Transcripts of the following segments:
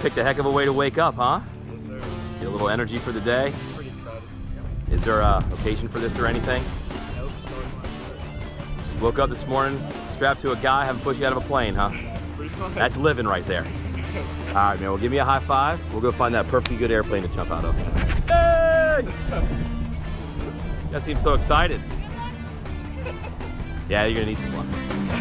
Good morning. You picked a heck of a way to wake up, huh? Yes, sir. Get a little energy for the day. Pretty excited. Is there a occasion for this or anything? Nope, just always wanted to Just woke up this morning, strapped to a guy, having pushed you out of a plane, huh? Pretty. That's living right there. All right, man. Well, give me a high five. We'll go find that perfectly good airplane to jump out of. Hey! You guys seem so excited. Yeah, you're gonna need some luck.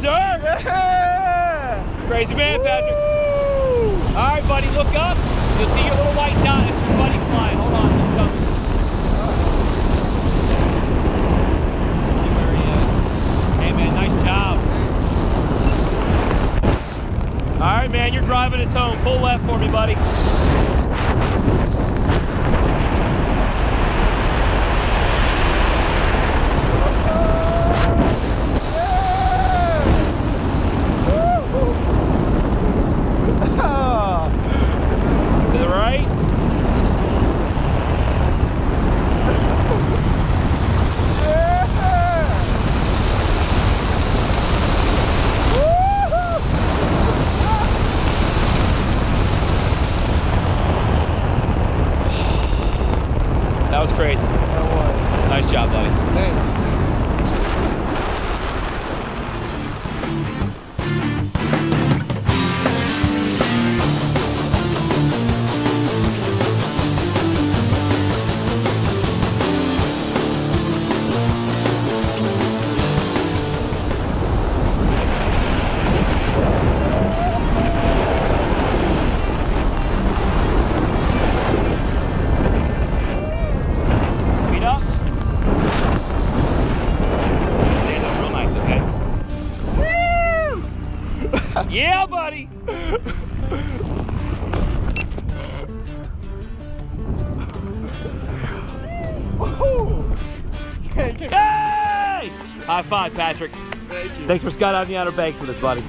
Sir. Crazy man, Patrick. All right, buddy, look up. You'll see your little white dot. It's your buddy flying. Hold on, let's go. Where he is. Hey, man, nice job. All right, man, you're driving us home. Pull left for me, buddy. To the right. That was crazy. That was. Nice job, buddy. Buddy. Hey! High five, Patrick. Thank you. Thanks for skydiving the Outer Banks with us, buddy.